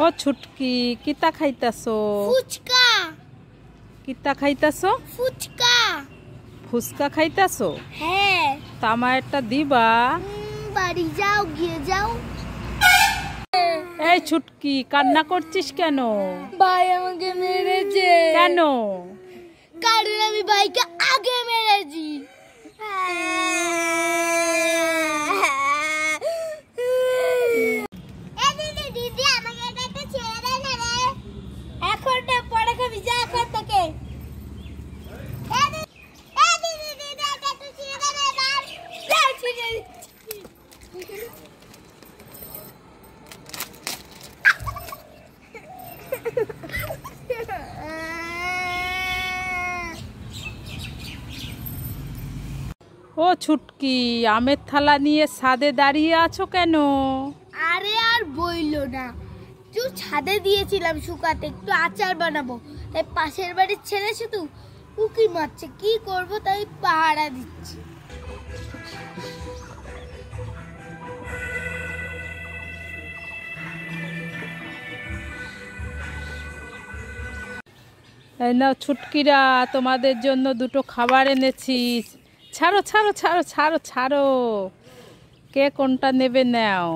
ও ছুটকি কিতা খাইতাছো? ফুচকা। কিতা খাইতাছো? ফুচকা। ফুচকা খাইতাছো? হ্যাঁ। তা আমার একটা দিবা। বাড়ি যাও গিয়ে যাও। এই ছুটকি কান্না করছিস কেন? ভাই আমাকে মেরেছে। কেন? কারণ আমি ভাইকে আগে মেরেছি। এখন না পরে খাবি যা এখন থেকে ও ছুটকি আমের থালা নিয়ে সাদে দাঁড়িয়ে আছো কেন? আরে আর বইলো না। একটু ছাদে দিয়েছিলাম শুকাতে একটু আচার বানাবো। তাই পাশের বাড়ির ছেলে শুধু উকি মারছে কি করব তাই পাহারা দিচ্ছি। এই নাও ছুটকিরা তোমাদের জন্য দুটো খাবার এনেছি। ছাড়ো ছাড়ো ছাড়ো ছাড়ো ছাড়ো। কে কোনটা নেবে নাও?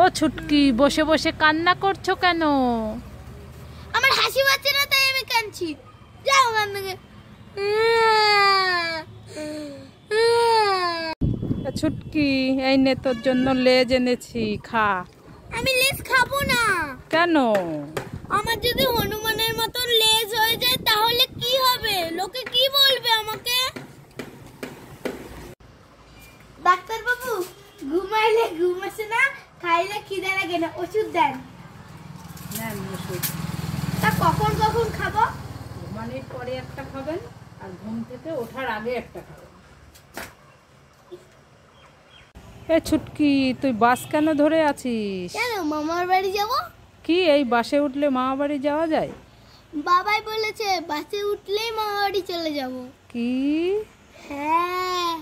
ও ছুটকি বসে বসে কান্না করছ কেন? আমার হাসি পাচ্ছে না তাই আমি কাঁদছি। যাও ছুটকি এই নে তোর জন্য লেজ এনেছি খা। আমি লেজ খাব না। কেন? আমার যদি হনুমানের মতো লেজ হয়ে যায় তাহলে কি হবে? লোকে কি বলবে আমাকে? ডাক্তার বাবু ঘুমাইলে ঘুম আসে না খাইলে খিদে লাগে না ওষুধ দেন। তা কখন কখন খাব? ঘুমানোর পরে একটা খাবেন আর ঘুম থেকে ওঠার আগে একটা খাবেন। এ ছুটকি তুই বাস কেন ধরে আছিস? কেন মামার বাড়ি যাব? কি এই বাসে উঠলে মামা বাড়ি যাওয়া যায়? বাবাই বলেছে বাসে উঠলেই মামা বাড়ি চলে যাব। কি? হ্যাঁ।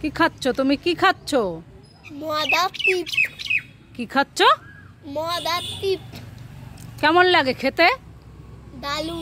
কি খাচ্ছ? তুমি কি খাচ্ছ? মদা টিপ কি খাচ্ছ? মদা টিপ কেমন লাগে খেতে? দালু